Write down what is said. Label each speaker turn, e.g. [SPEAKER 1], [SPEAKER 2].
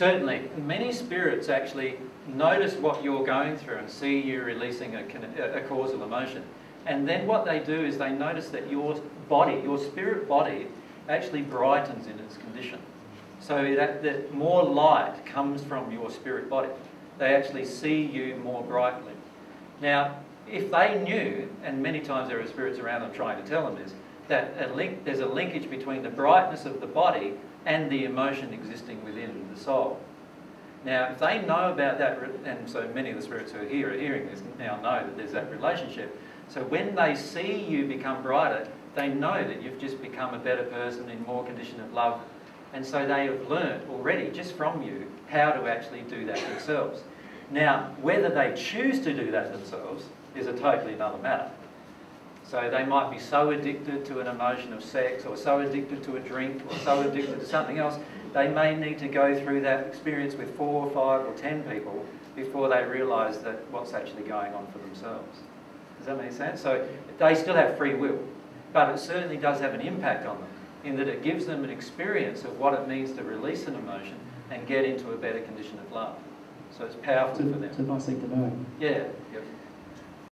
[SPEAKER 1] Certainly, many spirits actually notice what you're going through and see you releasing a, a, causal emotion. And then what they do is they notice that your body, your spirit body, actually brightens in its condition. So that, that more light comes from your spirit body. They actually see you more brightly. Now, if they knew, and many times there are spirits around them trying to tell them this, that a link, there's a linkage between the brightness of the body and the emotion existing within the soul. Now, if they know about that, and so many of the spirits who are here are hearing this now know that there's that relationship. So when they see you become brighter, they know that you've just become a better person in more condition of love. And so they have learned already, just from you, how to actually do that themselves. Now, whether they choose to do that themselves is a totally another matter. So they might be so addicted to an emotion of sex or so addicted to a drink or so addicted to something else, they may need to go through that experience with four or five or ten people before they realise that what's actually going on for themselves. Does that make sense? So they still have free will, but it certainly does have an impact on them in that it gives them an experience of what it means to release an emotion and get into a better condition of love. So it's powerful
[SPEAKER 2] it's a,
[SPEAKER 1] for them.
[SPEAKER 2] It's a nice thing to know.
[SPEAKER 1] Yeah. Yep.